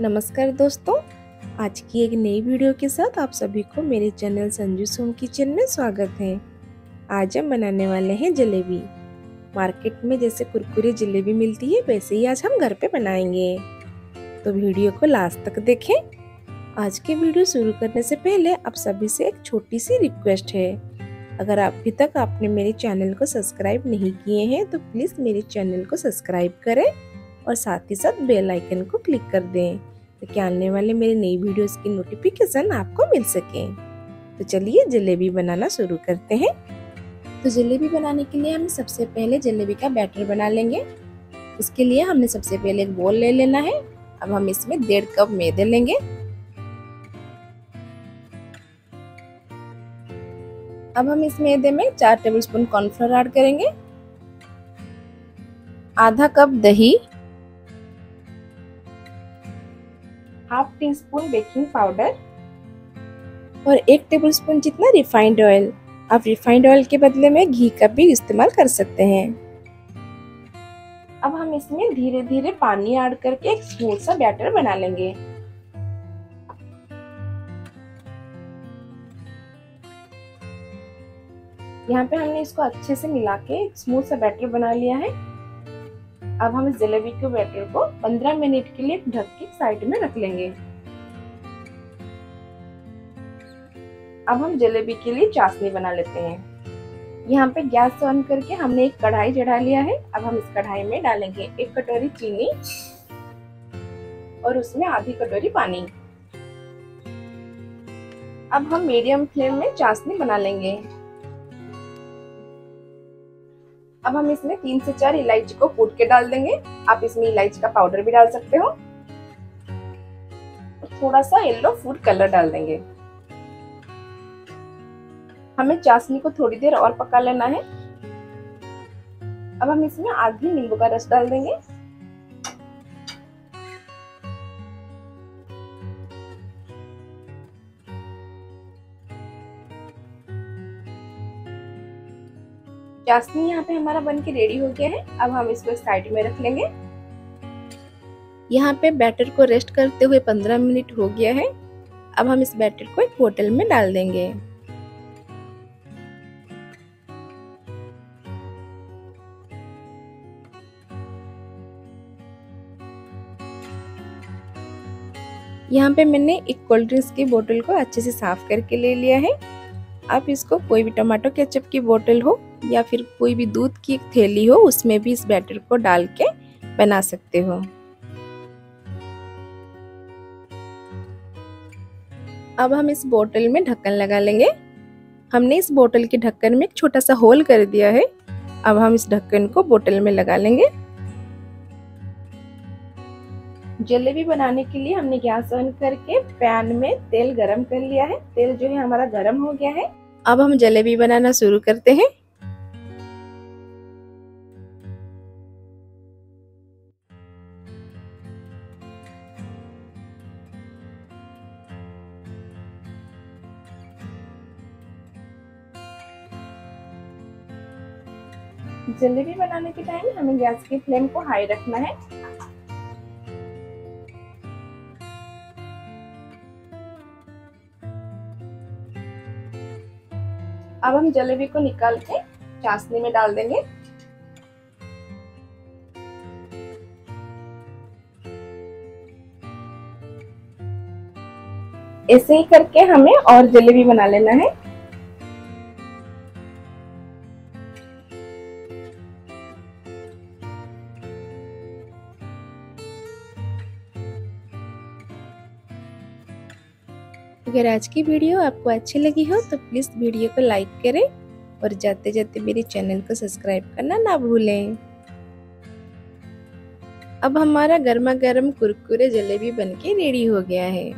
नमस्कार दोस्तों, आज की एक नई वीडियो के साथ आप सभी को मेरे चैनल संजू सोम किचन में स्वागत है। आज हम बनाने वाले हैं जलेबी। मार्केट में जैसे कुरकुरे जलेबी मिलती है, वैसे ही आज हम घर पे बनाएँगे। तो वीडियो को लास्ट तक देखें। आज के वीडियो शुरू करने से पहले आप सभी से एक छोटी सी रिक्वेस्ट है। अगर अभी तक आपने मेरे चैनल को सब्सक्राइब नहीं किए हैं तो प्लीज़ मेरे चैनल को सब्सक्राइब करें। और साथ ही साथ बेल आइकन को क्लिक कर दें, ताकि आने वाले मेरे नई वीडियोस की नोटिफिकेशन आपको मिल सके। तो चलिए जलेबी बनाना शुरू करते हैं। तो जलेबी बनाने के लिए हमें सबसे पहले जलेबी का बैटर बना लेंगे। उसके लिए हमने सबसे पहले एक बोल ले लेना है। अब हम इसमें डेढ़ कप मैदे लेंगे। अब हम इस मैदे में चार टेबलस्पून कॉर्नफ्लोर ऐड करेंगे। आधा कप दही। Half teaspoon baking powder और एक टेबल स्पून जितना रिफाइंड ऑयल आप रिफाइंड ऑयल के बदले में घी का भी इस्तेमाल कर सकते हैं। अब हम इसमें धीरे धीरे पानी ऐड करके एक स्मूथ सा बैटर बना लेंगे। यहाँ पे हमने इसको अच्छे से मिला के स्मूथ सा बैटर बना लिया है। अब हम इस जलेबी के बैटर को 15 मिनट के लिए ढक के साइड में रख लेंगे। अब हम जलेबी के लिए चाशनी बना लेते हैं। यहाँ पे गैस ऑन करके हमने एक कढ़ाई चढ़ा लिया है। अब हम इस कढ़ाई में डालेंगे एक कटोरी चीनी और उसमें आधी कटोरी पानी। अब हम मीडियम फ्लेम में चाशनी बना लेंगे। अब हम इसमें तीन से चार इलायची को कूट के डाल देंगे। आप इसमें इलायची का पाउडर भी डाल सकते हो। थोड़ा सा येलो फ़ूड कलर डाल देंगे। हमें चाशनी को थोड़ी देर और पका लेना है। अब हम इसमें आधी नींबू का रस डाल देंगे। चाशनी यहाँ पे हमारा बन के रेडी हो गया है। अब हम इसको साइड में रख लेंगे। यहाँ पे बैटर को रेस्ट करते हुए 15 मिनट हो गया है। अब हम इस बैटर को एक बोतल में डाल देंगे। यहाँ पे मैंने एक कोल्ड ड्रिंक्स की बोतल को अच्छे से साफ़ करके ले लिया है। आप इसको कोई भी टमाटो केचप की बोतल हो या फिर कोई भी दूध की थैली हो, उसमें भी इस बैटर को डाल के बना सकते हो। अब हम इस बोतल में ढक्कन लगा लेंगे। हमने इस बोतल के ढक्कन में एक छोटा सा होल कर दिया है। अब हम इस ढक्कन को बोतल में लगा लेंगे। जलेबी बनाने के लिए हमने गैस ऑन करके पैन में तेल गरम कर लिया है। तेल जो है हमारा गरम हो गया है। अब हम जलेबी बनाना शुरू करते हैं। जलेबी बनाने के टाइम हमें गैस की फ्लेम को हाई रखना है। अब हम जलेबी को निकाल के चाशनी में डाल देंगे। ऐसे ही करके हमें और जलेबी बना लेना है। अगर आज की वीडियो आपको अच्छी लगी हो तो प्लीज़ वीडियो को लाइक करें और जाते जाते मेरे चैनल को सब्सक्राइब करना ना भूलें। अब हमारा गर्मा गर्म कुरकुरे जलेबी बनके रेडी हो गया है।